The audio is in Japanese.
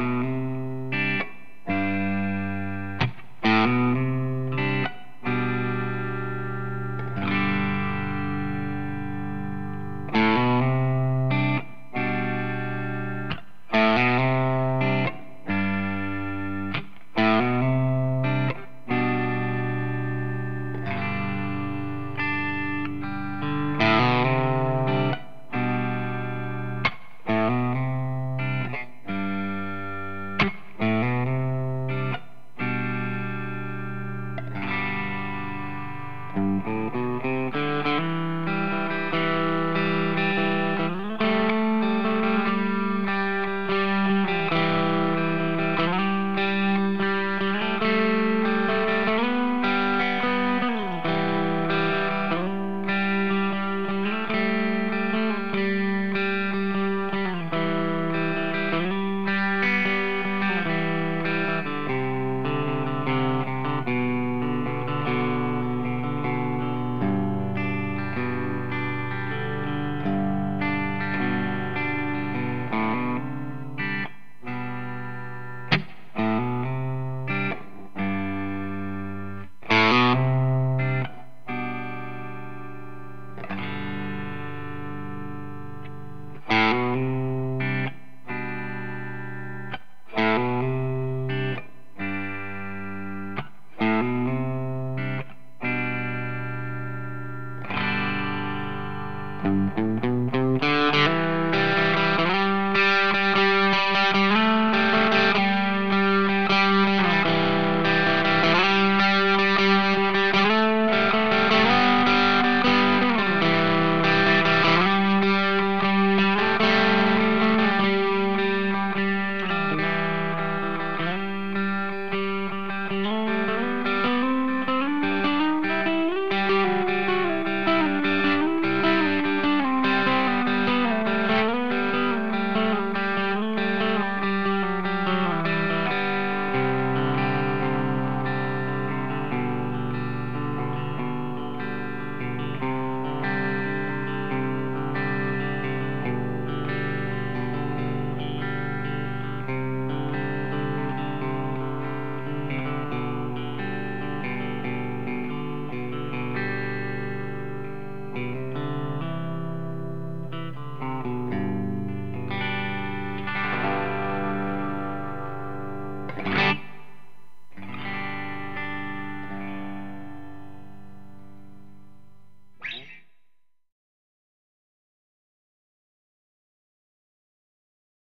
mm -hmm. Música